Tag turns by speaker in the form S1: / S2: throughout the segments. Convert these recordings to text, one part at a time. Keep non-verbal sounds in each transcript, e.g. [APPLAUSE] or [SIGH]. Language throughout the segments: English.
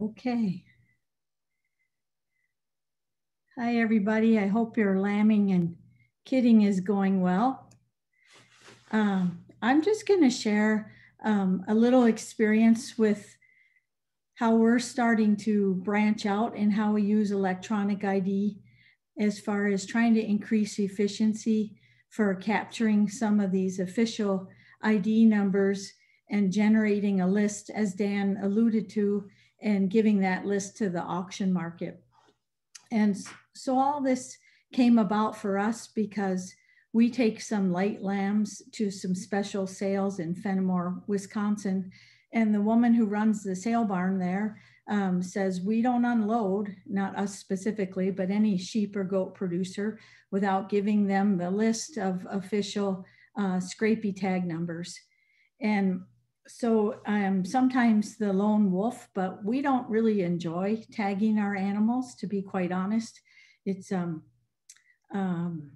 S1: Okay. Hi, everybody. I hope your lambing and kidding is going well. Um, I'm just going to share um, a little experience with how we're starting to branch out and how we use electronic ID as far as trying to increase efficiency for capturing some of these official ID numbers and generating a list, as Dan alluded to, and giving that list to the auction market. And so all this came about for us because we take some light lambs to some special sales in Fennimore, Wisconsin. And the woman who runs the sale barn there um, says, We don't unload, not us specifically, but any sheep or goat producer without giving them the list of official uh, scrapie tag numbers. And so I'm sometimes the lone wolf, but we don't really enjoy tagging our animals, to be quite honest. It's, um, um,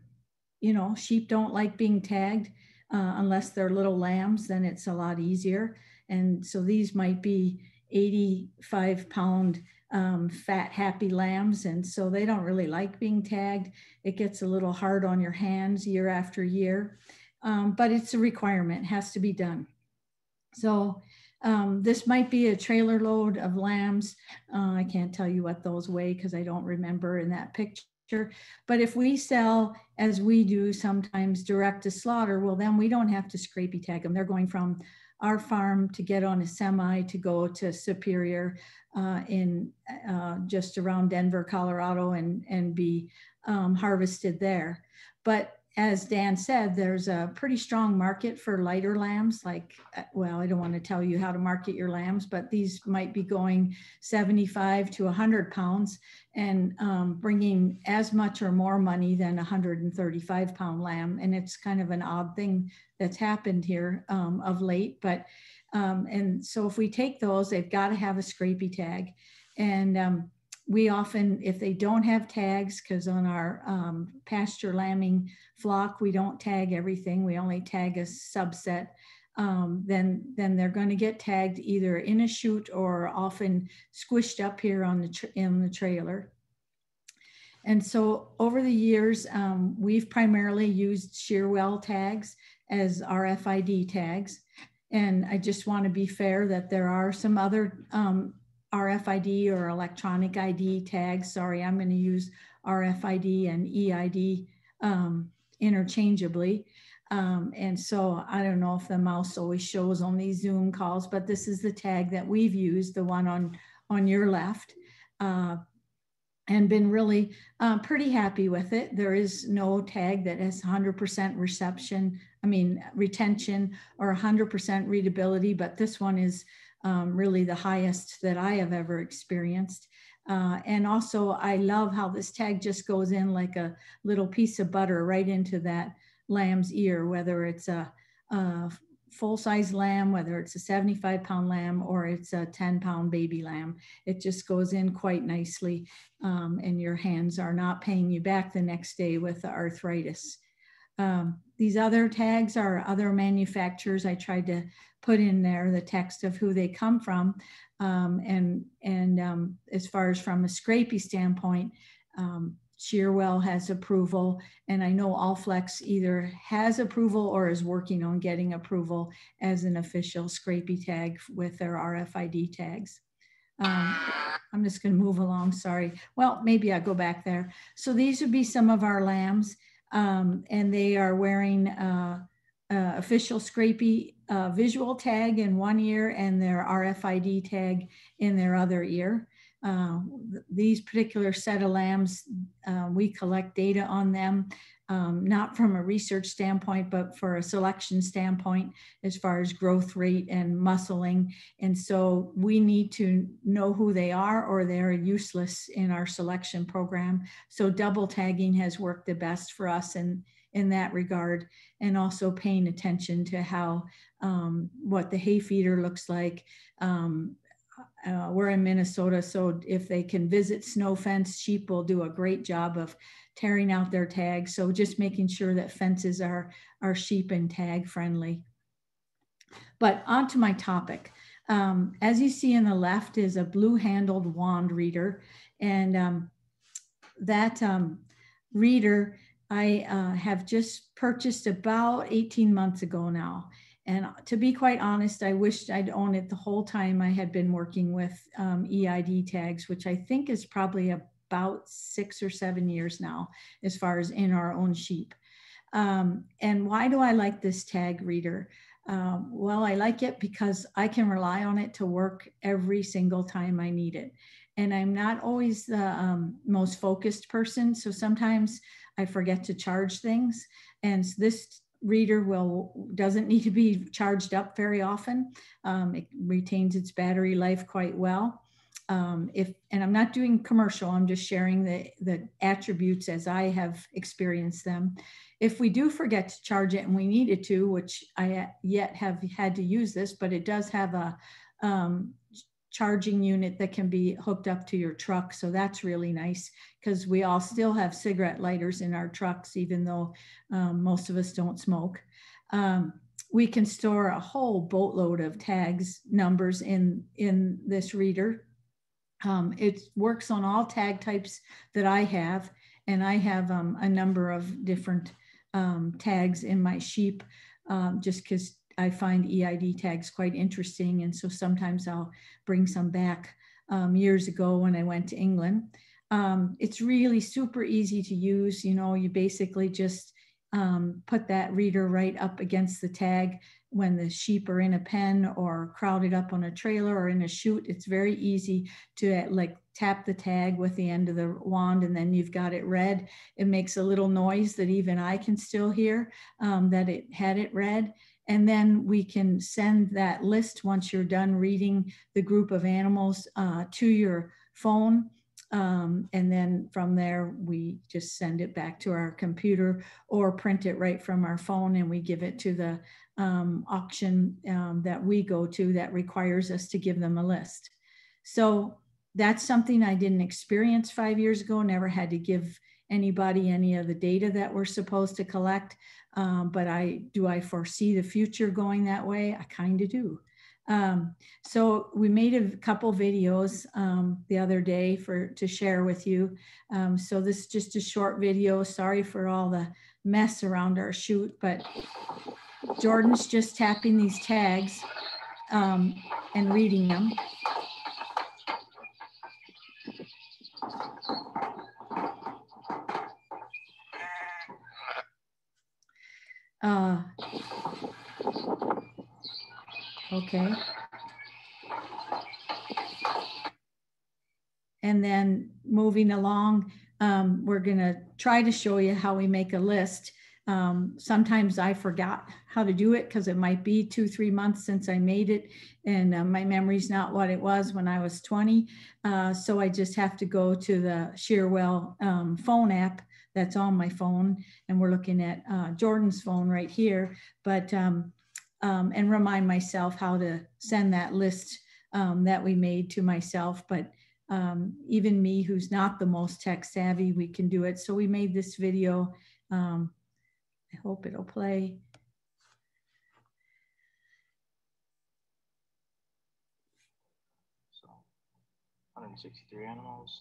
S1: you know, sheep don't like being tagged uh, unless they're little lambs, then it's a lot easier. And so these might be 85 pound um, fat, happy lambs. And so they don't really like being tagged. It gets a little hard on your hands year after year, um, but it's a requirement, it has to be done. So um, this might be a trailer load of lambs. Uh, I can't tell you what those weigh because I don't remember in that picture. But if we sell, as we do sometimes direct to slaughter, well, then we don't have to scrapie tag them. They're going from our farm to get on a semi to go to Superior uh, in uh, just around Denver, Colorado, and, and be um, harvested there. But as Dan said, there's a pretty strong market for lighter lambs. Like, uh, well, I don't want to tell you how to market your lambs, but these might be going 75 to 100 pounds and um, bringing as much or more money than a 135 pound lamb. And it's kind of an odd thing that's happened here um, of late. But, um, and so if we take those, they've got to have a scrapie tag. And um, we often, if they don't have tags, because on our um, pasture lambing flock, we don't tag everything, we only tag a subset, um, then, then they're going to get tagged either in a chute or often squished up here on the, in the trailer. And so over the years, um, we've primarily used Shearwell tags as RFID tags. And I just want to be fair that there are some other um, RFID or electronic ID tags. Sorry, I'm going to use RFID and EID um, interchangeably. Um, and so I don't know if the mouse always shows on these Zoom calls, but this is the tag that we've used, the one on, on your left, uh, and been really uh, pretty happy with it. There is no tag that has 100% reception, I mean, retention or 100% readability, but this one is um, really the highest that I have ever experienced. Uh, and also, I love how this tag just goes in like a little piece of butter right into that lamb's ear, whether it's a, a full size lamb, whether it's a 75 pound lamb or it's a 10 pound baby lamb. It just goes in quite nicely, um, and your hands are not paying you back the next day with the arthritis. Um, these other tags are other manufacturers. I tried to put in there the text of who they come from. Um, and and um, as far as from a scrapie standpoint, um, Shearwell has approval, and I know Allflex either has approval or is working on getting approval as an official scrapie tag with their RFID tags. Um, I'm just going to move along. Sorry. Well, maybe I'll go back there. So these would be some of our lambs um, and they are wearing uh, uh, official Scrapie uh, visual tag in one ear and their RFID tag in their other ear. Uh, these particular set of lambs, uh, we collect data on them um, not from a research standpoint, but for a selection standpoint, as far as growth rate and muscling. And so we need to know who they are or they're useless in our selection program. So double tagging has worked the best for us in, in that regard. And also paying attention to how, um, what the hay feeder looks like, um, uh, we're in Minnesota, so if they can visit snow fence, sheep will do a great job of tearing out their tags. So just making sure that fences are, are sheep and tag friendly. But on to my topic. Um, as you see in the left is a blue handled wand reader. And um, that um, reader I uh, have just purchased about 18 months ago now. And to be quite honest, I wished I'd owned it the whole time I had been working with um, EID tags, which I think is probably about six or seven years now, as far as in our own sheep. Um, and why do I like this tag reader? Um, well, I like it because I can rely on it to work every single time I need it. And I'm not always the um, most focused person. So sometimes I forget to charge things. And this reader will doesn't need to be charged up very often. Um, it retains its battery life quite well. Um, if and I'm not doing commercial, I'm just sharing the the attributes as I have experienced them. If we do forget to charge it and we needed to, which I yet have had to use this, but it does have a um, charging unit that can be hooked up to your truck. So that's really nice because we all still have cigarette lighters in our trucks, even though um, most of us don't smoke. Um, we can store a whole boatload of tags numbers in, in this reader. Um, it works on all tag types that I have, and I have um, a number of different um, tags in my sheep um, just because I find EID tags quite interesting. And so sometimes I'll bring some back um, years ago when I went to England. Um, it's really super easy to use. You know, you basically just put that reader right up against the tag when the sheep are in a pen or crowded up on a trailer or in a chute. It's very easy to uh, like tap the tag with the end of the wand and then you've got it read. It makes a little noise that even I can still hear um, that it had it read. And then we can send that list once you're done reading the group of animals uh, to your phone. Um, and then from there, we just send it back to our computer or print it right from our phone and we give it to the um, auction um, that we go to that requires us to give them a list. So that's something I didn't experience five years ago, never had to give anybody any of the data that we're supposed to collect. Um, but I do I foresee the future going that way? I kind of do. Um, so we made a couple videos um, the other day for to share with you. Um, so this is just a short video. Sorry for all the mess around our chute, but Jordan's just tapping these tags um, and reading them. Uh, okay. And then moving along, um, we're going to try to show you how we make a list. Um, sometimes I forgot how to do it because it might be two, three months since I made it, and uh, my memory's not what it was when I was 20. Uh, so I just have to go to the Shearwell um, phone app that's on my phone. And we're looking at uh, Jordan's phone right here, but, um, um, and remind myself how to send that list um, that we made to myself. But um, even me, who's not the most tech savvy, we can do it. So we made this video. Um, I hope it'll play.
S2: So 163 animals.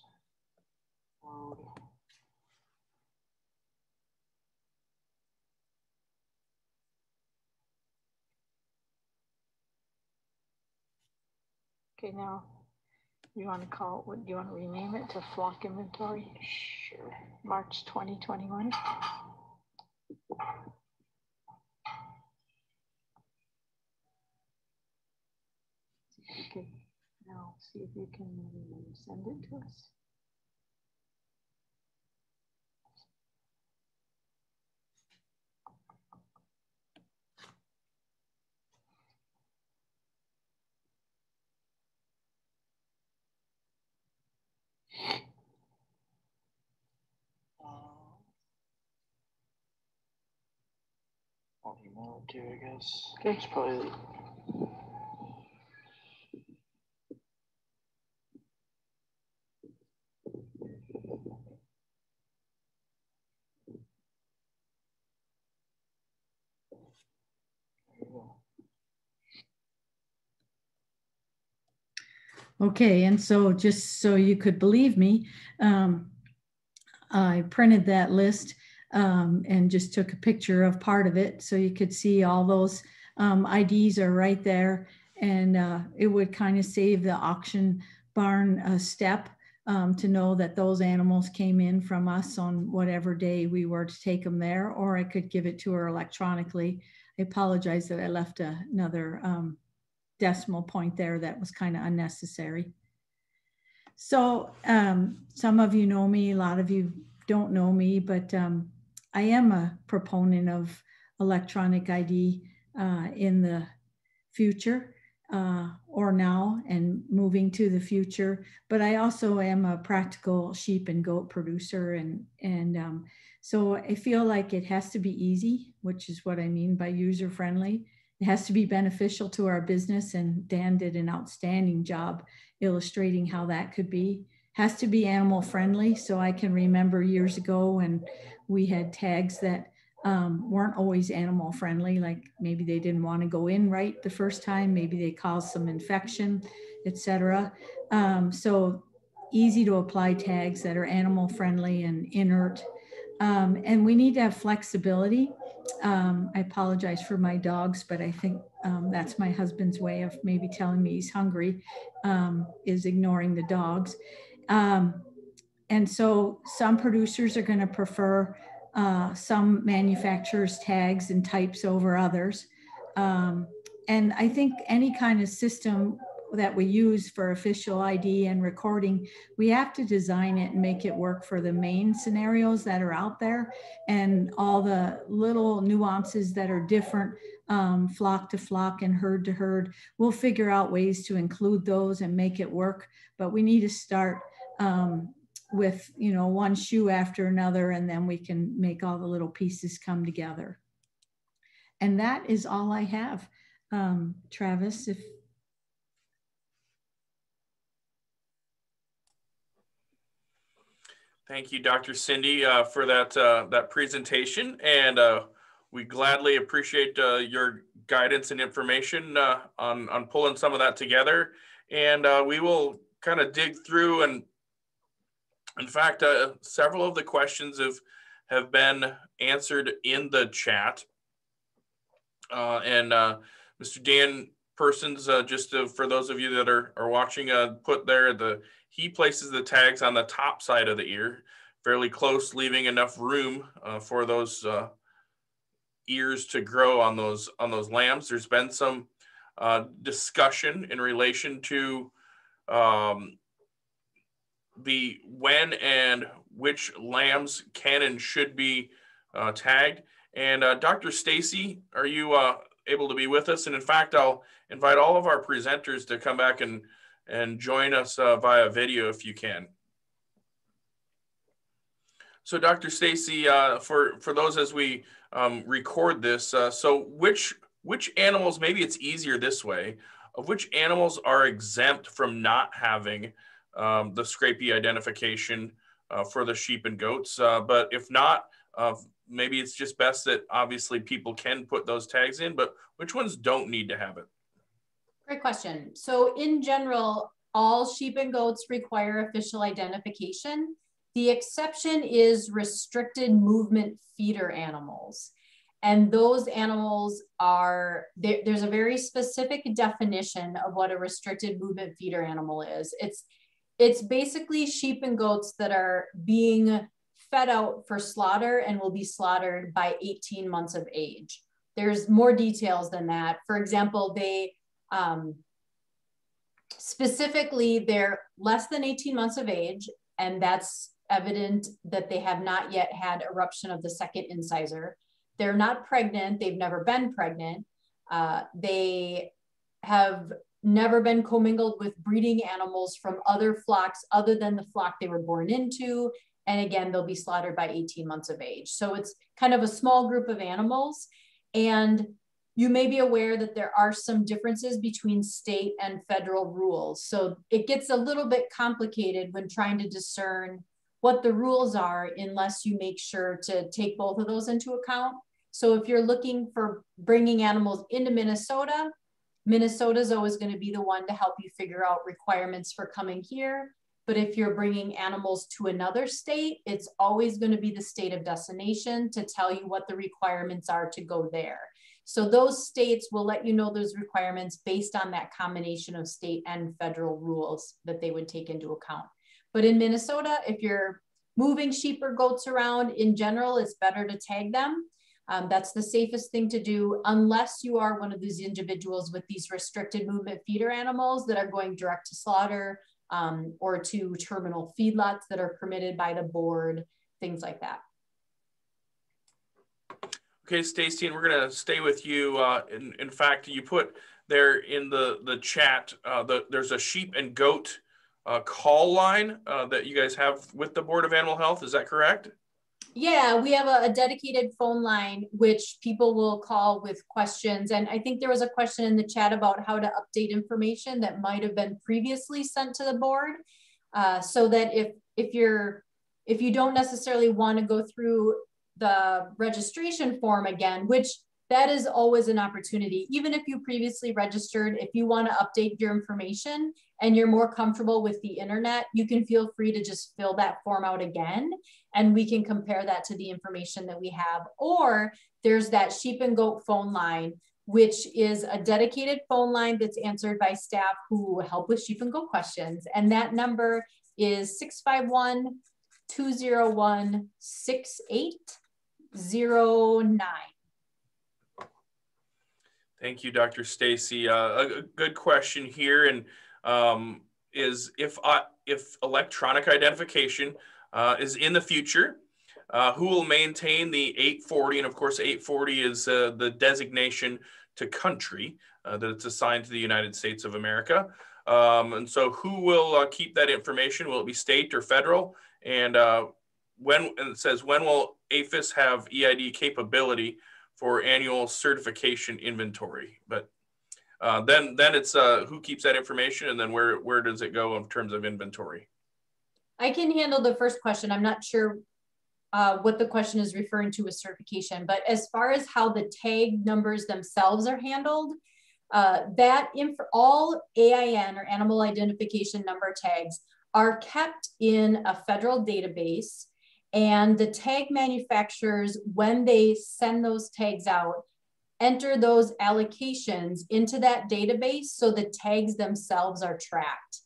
S3: Okay, now, you want to call, it, what, do you want to rename it to flock inventory,
S2: Sure.
S3: March 2021? See if you can, now, see if you can send it to us.
S2: I guess.
S3: Okay.
S2: It's probably.
S1: Okay, and so just so you could believe me, um, I printed that list um, and just took a picture of part of it so you could see all those um, IDs are right there. And uh, it would kind of save the auction barn uh, step um, to know that those animals came in from us on whatever day we were to take them there, or I could give it to her electronically. I apologize that I left a, another um, decimal point there that was kind of unnecessary. So um, some of you know me, a lot of you don't know me, but um, I am a proponent of electronic ID uh, in the future uh, or now and moving to the future. But I also am a practical sheep and goat producer, and and um, so I feel like it has to be easy, which is what I mean by user friendly. It has to be beneficial to our business, and Dan did an outstanding job illustrating how that could be. Has to be animal friendly, so I can remember years ago when we had tags that um, weren't always animal friendly. Like maybe they didn't want to go in right the first time, maybe they caused some infection, etc. Um, so easy to apply tags that are animal friendly and inert. Um, and we need to have flexibility. Um, I apologize for my dogs, but I think um, that's my husband's way of maybe telling me he's hungry, um, is ignoring the dogs. And so some producers are going to prefer uh, some manufacturers tags and types over others. Um, and I think any kind of system that we use for official ID and recording, we have to design it and make it work for the main scenarios that are out there and all the little nuances that are different um, flock to flock and herd to herd. We'll figure out ways to include those and make it work, but we need to start um, with you know one shoe after another and then we can make all the little pieces come together and that is all i have um, travis if
S4: Thank you, Dr. Cindy, uh, for that uh, that presentation, and uh, we gladly appreciate uh, your guidance and information uh, on on pulling some of that together. And uh, we will kind of dig through and in fact, uh, several of the questions have have been answered in the chat. Uh, and uh, Mr. Dan Persons, uh, just to, for those of you that are, are watching, uh, put there the he places the tags on the top side of the ear, fairly close, leaving enough room uh, for those ears to grow on those on those lambs. There's been some discussion in relation to um, the when and which lambs can and should be uh, tagged. And uh, Dr. Stacy, are you uh, able to be with us? And in fact, I'll invite all of our presenters to come back and, and join us uh, via video if you can. So Dr. Stacy, uh, for, for those as we um, record this, uh, so which, which animals, maybe it's easier this way, of which animals are exempt from not having um, the scrapie identification uh, for the sheep and goats. Uh, but if not, uh, maybe it's just best that obviously people can put those tags in, but which ones don't need to have it?
S5: Great question. So in general, all sheep and goats require official identification. The exception is restricted movement feeder animals. And those animals are, there, there's a very specific definition of what a restricted movement feeder animal is. It's it's basically sheep and goats that are being fed out for slaughter and will be slaughtered by 18 months of age. There's more details than that. For example, they um, specifically, they're less than 18 months of age, and that's evident that they have not yet had eruption of the second incisor. They're not pregnant, they've never been pregnant. Uh, they have never been commingled with breeding animals from other flocks other than the flock they were born into. And again, they'll be slaughtered by 18 months of age. So it's kind of a small group of animals. And you may be aware that there are some differences between state and federal rules. So it gets a little bit complicated when trying to discern what the rules are unless you make sure to take both of those into account. So if you're looking for bringing animals into Minnesota, Minnesota is always going to be the one to help you figure out requirements for coming here. But if you're bringing animals to another state, it's always going to be the state of destination to tell you what the requirements are to go there. So those states will let you know those requirements based on that combination of state and federal rules that they would take into account. But in Minnesota, if you're moving sheep or goats around in general, it's better to tag them. Um, that's the safest thing to do unless you are one of these individuals with these restricted movement feeder animals that are going direct to slaughter um, or to terminal feedlots that are permitted by the board, things like that.
S4: Okay, Stacy, and we're going to stay with you. Uh, in, in fact, you put there in the, the chat, uh, the, there's a sheep and goat uh, call line uh, that you guys have with the Board of Animal Health. Is that correct?
S5: Yeah, we have a, a, dedicated phone line which people will call with questions. And I think there was a question in the chat about how to update information that might have been previously sent to the board. Uh, so that if if you're if you don't necessarily want to go through the registration form again, which that is always an opportunity. Even if you previously registered, if you want to update your information and you're more comfortable with the internet, you can feel free to just fill that form out again and we can compare that to the information that we have. Or there's that sheep and goat phone line, which is a dedicated phone line that's answered by staff who help with sheep and goat questions. And that number is 651 201 6809.
S4: Thank you, Dr. Stacy. Uh, a, good question here, and um, is if if electronic identification uh, is in the future, uh, who will maintain the 840? And of course, 840 is uh, the designation to country uh, that it's assigned to the United States of America. Um, and so, who will keep that information? Will it be state or federal? And when and it says when will APHIS have EID capability? For annual certification inventory. But uh, then then it's uh, who keeps that information and then where, where does it go in terms of inventory?
S5: I can handle the first question. I'm not sure uh, what the question is referring to with certification, but as far as how the tag numbers themselves are handled, uh, that inf all AIN or animal identification number tags are kept in a federal database and the tag manufacturers, when they send those tags out, enter those allocations into that database so the tags themselves are tracked.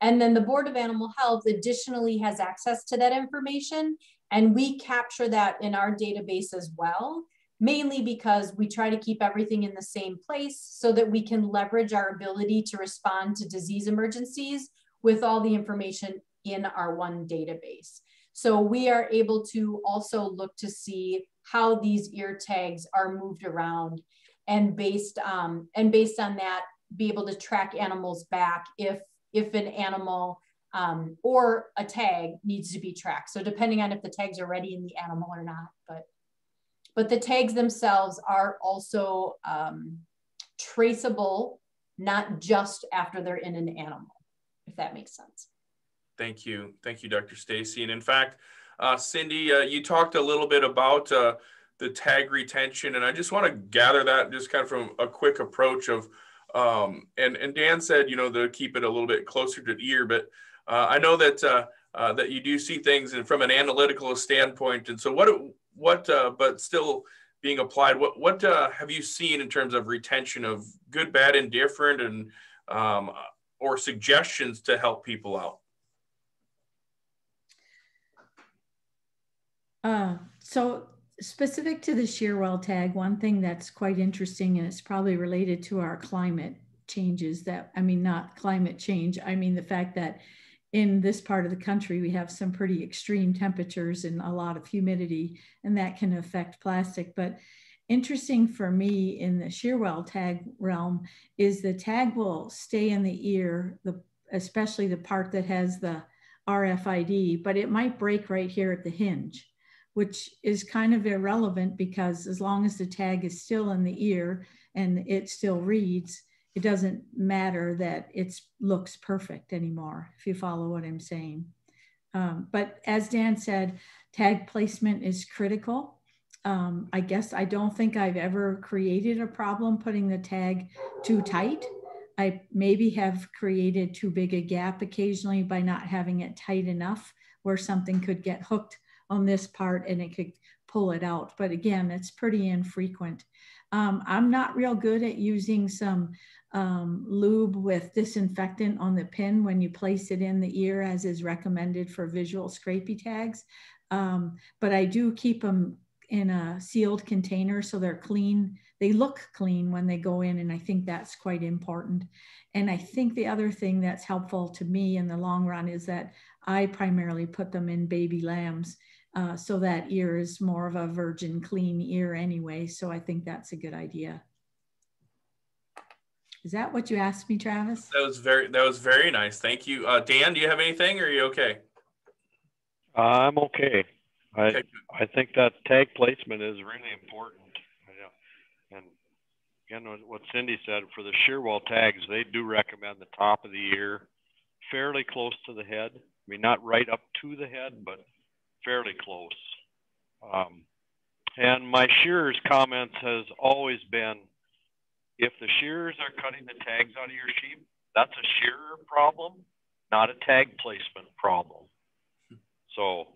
S5: And then the Board of Animal Health additionally has access to that information, and we capture that in our database as well, mainly because we try to keep everything in the same place so that we can leverage our ability to respond to disease emergencies with all the information in our one database. So we are able to also look to see how these ear tags are moved around and based um, and based on that be able to track animals back if if an animal um, or a tag needs to be tracked. So depending on if the tags are ready in the animal or not, but but the tags themselves are also um, traceable, not just after they're in an animal, if that makes sense.
S4: Thank you. Thank you, Dr. Stacy. And in fact, uh, Cindy, uh, you talked a little bit about uh, the tag retention, and I just want to gather that just kind of from a quick approach of, um, and, and Dan said, you know, to keep it a little bit closer to the ear, but uh, I know that uh, uh, that you do see things and from an analytical standpoint. And so what, what, but still being applied, what, what have you seen in terms of retention of good, bad, indifferent, and um, or suggestions to help people out?
S1: Uh, so specific to the shearwell tag, one thing that's quite interesting, and it's probably related to our climate changes that, I mean, not climate change, I mean the fact that in this part of the country, we have some pretty extreme temperatures and a lot of humidity, and that can affect plastic. But interesting for me in the shearwell tag realm is the tag will stay in the ear, the, especially the part that has the RFID, but it might break right here at the hinge which is kind of irrelevant because as long as the tag is still in the ear and it still reads, it doesn't matter that it looks perfect anymore, if you follow what I'm saying. Um, but as Dan said, tag placement is critical. um, I guess I don't think I've ever created a problem putting the tag too tight. I maybe have created too big a gap occasionally by not having it tight enough where something could get hooked on this part and it could pull it out. But again, it's pretty infrequent. Um, I'm not real good at using some um, lube with disinfectant on the pin when you place it in the ear as is recommended for visual scrapie tags. Um, but I do keep them in a sealed container so they're clean. They look clean when they go in and I think that's quite important. And I think the other thing that's helpful to me in the long run is that I primarily put them in baby lambs uh, so that ear is more of a virgin clean ear anyway. So I think that's a good idea. Is that what you asked me, Travis?
S4: That was very that was very nice. Thank you, uh, Dan. Do you have anything? Or are you okay?
S6: I'm okay. I
S4: Okay.
S6: I think that tag placement is really important. Yeah. And again, what- what Cindy said for the shearwell tags, they do recommend the top of the ear, fairly close to the head. I mean, not right up to the head, but fairly close. Um, and my shearer's comments has always been, if the shearers are cutting the tags out of your sheep, that's a shearer problem, not a tag placement problem. So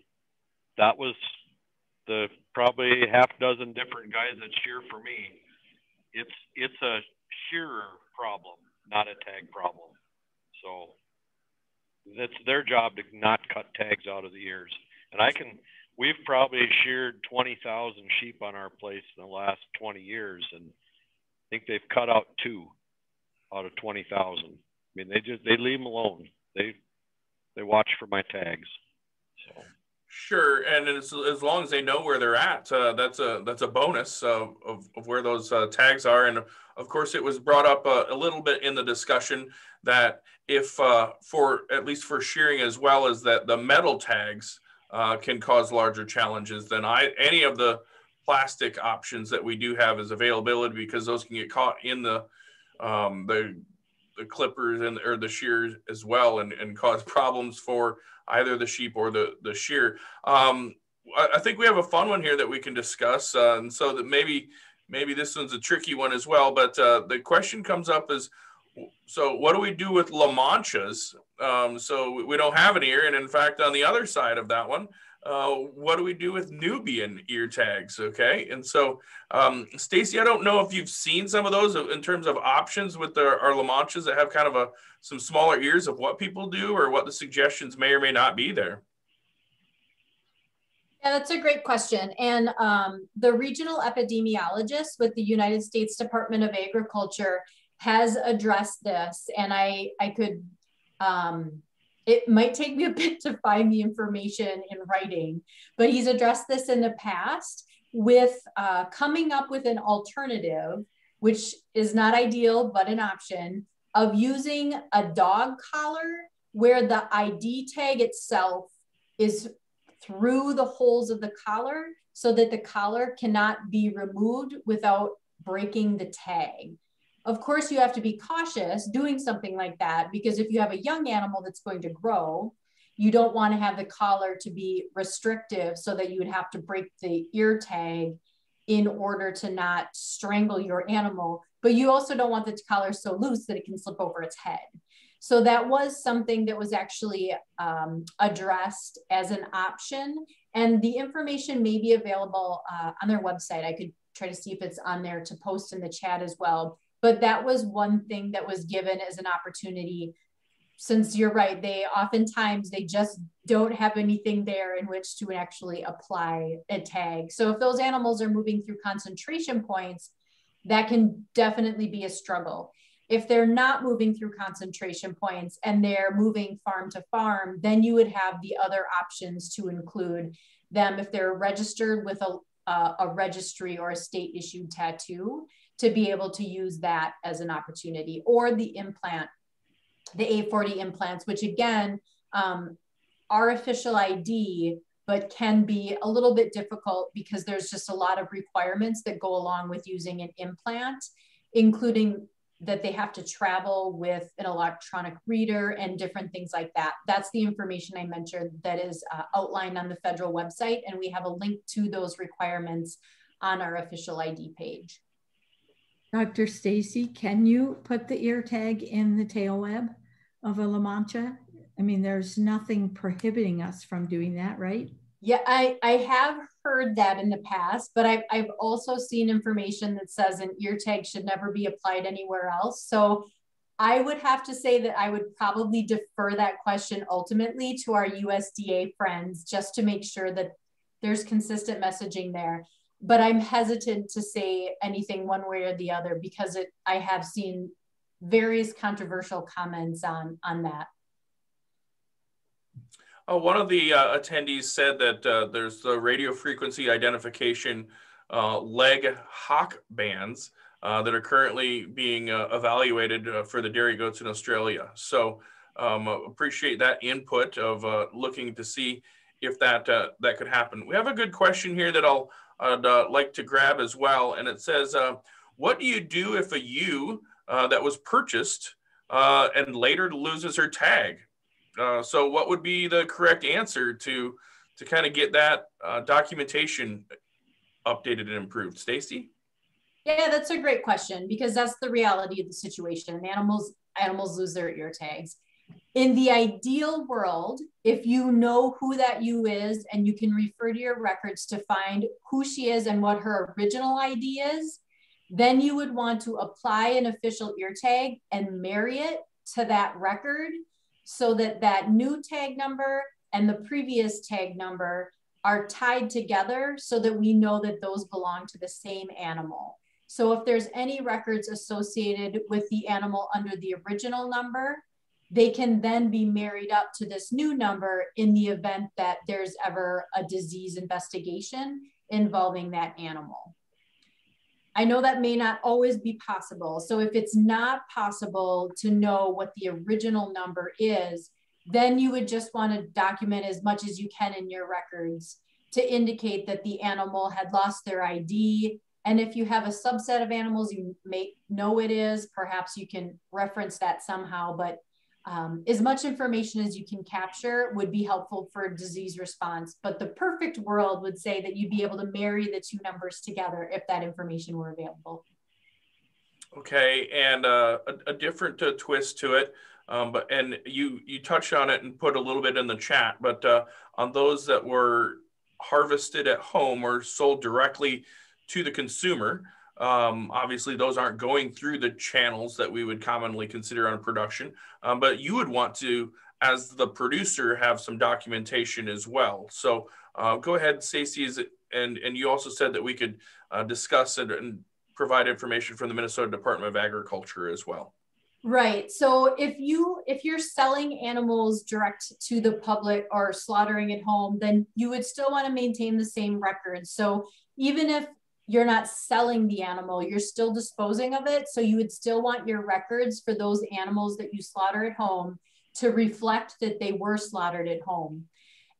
S6: that was the probably half dozen different guys that shear for me. It's it's a shearer problem, not a tag problem. So it's their job to not cut tags out of the ears. And I can we've probably sheared twenty thousand sheep on our place in the last twenty years and I think they've cut out two out of twenty thousand. I mean they just they leave them alone. They they watch for my tags. So
S4: Sure, and as, as long as they know where they're at, uh, that's a that's a bonus of, of where those uh, tags are. And of course, it was brought up uh, a little bit in the discussion that if uh, for at least for shearing as well as that the metal tags uh, can cause larger challenges than I any of the plastic options that we do have as availability because those can get caught in the um, the the clippers and or the shears as well and, and cause problems for either the sheep or the the shear. Um, I, I think we have a fun one here that we can discuss, uh, and so that maybe maybe this one's a tricky one as well. But uh, the question comes up is, so what do we do with La Manchas? Um, so we don't have an ear, and in fact, on the other side of that one, uh, what do we do with Nubian ear tags? Okay, and so um, Stacy, I don't know if you've seen some of those in terms of options with the, our La Manchas that have kind of a some smaller ears of what people do or what the suggestions may or may not be there.
S5: Yeah, that's a great question. And um, the regional epidemiologist with the United States Department of Agriculture has addressed this. And I, I could, um, it might take me a [LAUGHS] bit to find the information in writing, but he's addressed this in the past with uh, coming up with an alternative, which is not ideal, but an option of using a dog collar where the ID tag itself is through the holes of the collar so that the collar cannot be removed without breaking the tag. Of course, you have to be cautious doing something like that because if you have a young animal that's going to grow, you don't want to have the collar to be restrictive so that you would have to break the ear tag in order to not strangle your animal. But you also don't want the collar so loose that it can slip over its head. So that was something that was actually um, addressed as an option. And the information may be available uh, on their website. I could try to see if it's on there to post in the chat as well. But that was one thing that was given as an opportunity. Since you're right, they oftentimes they just don't have anything there in which to actually apply a tag. So if those animals are moving through concentration points, that can definitely be a struggle. If they're not moving through concentration points and they're moving farm to farm, then you would have the other options to include them if they're registered with a, uh, a registry or a state issued tattoo to be able to use that as an opportunity or the implant, the 840 implants, which again, um, are official ID, but can be a little bit difficult because there's just a lot of requirements that go along with using an implant, including that they have to travel with an electronic reader and different things like that. That's the information I mentioned that is uh, outlined on the federal website. And we have a link to those requirements on our official ID page.
S1: Dr. Stacy, can you put the ear tag in the tail web of a La Mancha? I mean, there's nothing prohibiting us from doing that, right?
S5: Yeah, I, I have heard that in the past, but I've, I've also seen information that says an ear tag should never be applied anywhere else. So I would have to say that I would probably defer that question ultimately to our USDA friends just to make sure that there's consistent messaging there but I'm hesitant to say anything one way or the other because it I have seen various controversial comments on on that.
S4: Uh, one of the uh, attendees said that uh, there's the radio frequency identification uh, leg hock bands uh, that are currently being uh, evaluated for the dairy goats in Australia. So um, appreciate that input of looking to see if that that could happen. We have a good question here that I'll I'd uh, like to grab as well. And it says, uh, what do you do if a ewe uh, that was purchased and later loses her tag? So what would be the correct answer to, to kind of get that documentation updated and improved? Stacy?
S5: Yeah, that's a great question because that's the reality of the situation. Animals animals lose their ear tags in the ideal world, if you know who that ewe is and you can refer to your records to find who she is and what her original ID is, then you would want to apply an official ear tag and marry it to that record so that that new tag number and the previous tag number are tied together so that we know that those belong to the same animal. So if there's any records associated with the animal under the original number, they can then be married up to this new number in the event that there's ever a disease investigation involving that animal. I know that may not always be possible. So if it's not possible to know what the original number is, then you would just want to document as much as you can in your records to indicate that the animal had lost their ID. And if you have a subset of animals you may know it is, perhaps you can reference that somehow. But um, as much information as you can capture would be helpful for disease response. But the perfect world would say that you'd be able to marry the two numbers together if that information were available.
S4: Okay, and uh, a, a, different uh, twist to it, um, but and you you touched on it and put a little bit in the chat, but uh, on those that were harvested at home or sold directly to the consumer, um, obviously, those aren't going through the channels that we would commonly consider on production, um, but you would want to, as the producer, have some documentation as well. So uh, go ahead, Stacy, and and you also said that we could uh, discuss and, and provide information from the Minnesota Department of Agriculture as well.
S5: Right. So if you if you're selling animals direct to the public or slaughtering at home, then you would still want to maintain the same records. So even if you're not selling the animal, you're still disposing of it. So you would still want your records for those animals that you slaughter at home to reflect that they were slaughtered at home.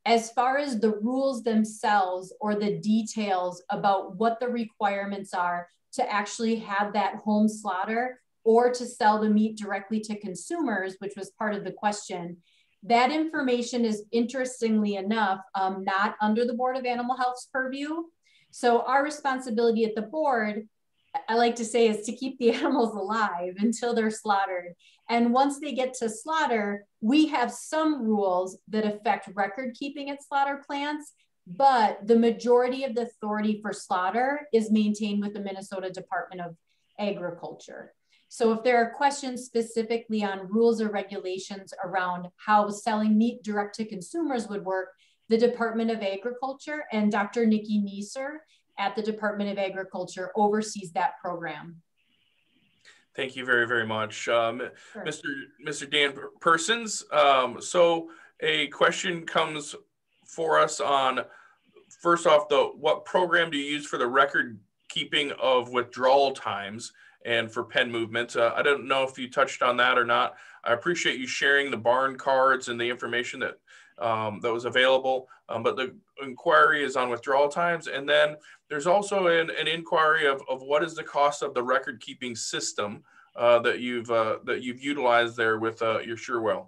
S5: As far as the rules themselves or the details about what the requirements are to actually have that home slaughter or to sell the meat directly to consumers, which was part of the question, that information is interestingly enough um, not under the Board of Animal Health's purview. So our responsibility at the board, I like to say, is to keep the [LAUGHS] animals alive until they're slaughtered. And once they get to slaughter, we have some rules that affect record keeping at slaughter plants, but the majority of the authority for slaughter is maintained with the Minnesota Department of Agriculture. So if there are questions specifically on rules or regulations around how selling meat direct to consumers would work, the Department of Agriculture, and Dr. Nikki Neeser at the Department of Agriculture oversees that program.
S4: Thank you very, very much. Um, sure. Mr. Mr. Dan Persons, um, so a question comes for us on, first off, the what program do you use for the record keeping of withdrawal times and for pen movements? Uh, I don't know if you touched on that or not. I appreciate you sharing the barn cards and the information that um, that was available. Um, but the inquiry is on withdrawal times. And then there's also an, an inquiry of, of what is the cost of the record keeping system uh, that you've uh, that you've utilized there with uh, your Shearwell.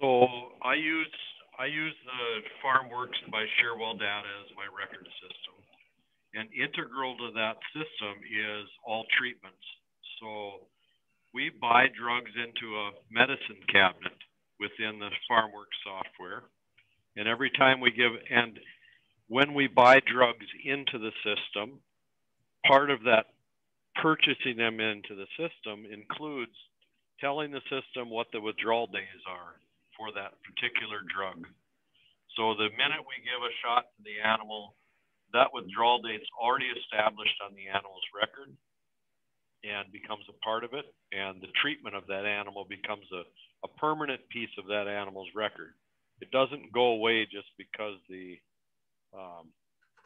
S6: So I use I use the FarmWorks by Shearwell data as my record system. And integral to that system is all treatments. So we buy drugs into a medicine cabinet within the FarmWorks software. And every time we give, and when we buy drugs into the system, part of that purchasing them into the system includes telling the system what the withdrawal days are for that particular drug. So the minute we give a shot to the animal, that withdrawal date's already established on the animal's record and becomes a part of it. And the treatment of that animal becomes a, a permanent piece of that animal's record. It doesn't go away just because the um,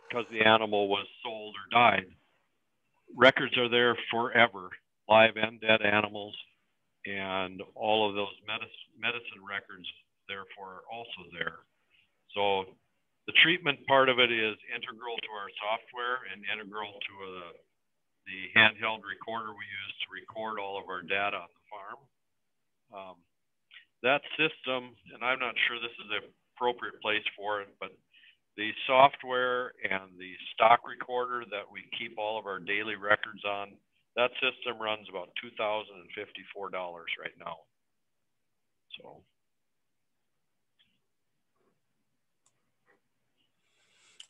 S6: because the animal was sold or died. Records are there forever, live and dead animals, and all of those medicine, medicine records, therefore, are also there. So the treatment part of it is integral to our software and integral to uh, the handheld recorder we use to record all of our data on the farm. Um, that system, and I'm not sure this is the appropriate place for it, but the software and the stock recorder that we keep all of our daily records on, that system runs about $2,054 right now. So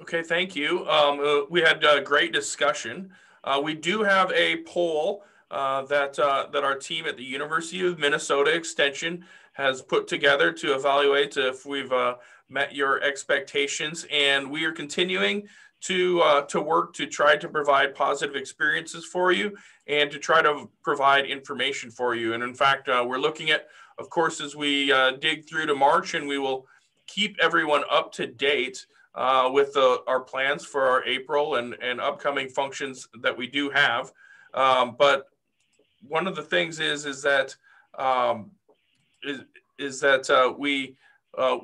S4: Okay, thank you. Um, uh, we had a great discussion. Uh, we do have a poll uh, that uh, that our team at the University of Minnesota Extension has put together to evaluate if we've uh, met your expectations, and we are continuing to uh, to work to try to provide positive experiences for you and to try to provide information for you. And in fact, we're looking at, of course, as we dig through to March, and we will keep everyone up to date uh, with the, our plans for our April and, and upcoming functions that we do have. Um, but one of the things is is that um, is, is that uh, we uh,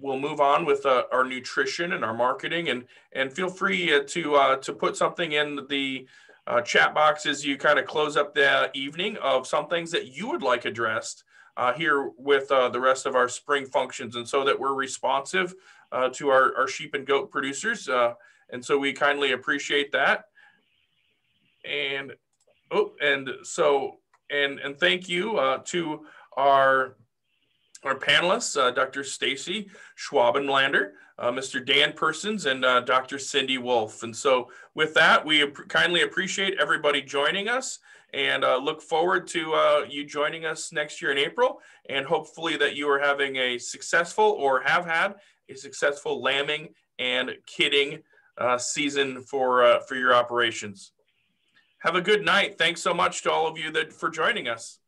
S4: will move on with uh, our nutrition and our marketing and and feel free uh, to uh, to put something in the uh, chat box as you kind of close up the evening of some things that you would like addressed uh, here with uh, the rest of our spring functions and so that we're responsive uh, to our, our sheep and goat producers. Uh, and so we kindly appreciate that. And, oh, and so, and, and thank you uh, to our, our panelists, uh, Dr. Stacy Schwabenlander, Mr. Dan Persons, and Dr. Cindy Wolf. And so with that, we kindly appreciate everybody joining us and uh, look forward to uh, you joining us next year in April. And hopefully that you are having a successful or have had a successful lambing and kidding uh, season for uh, for your operations. Have a good night. Thanks so much to all of you that for joining us.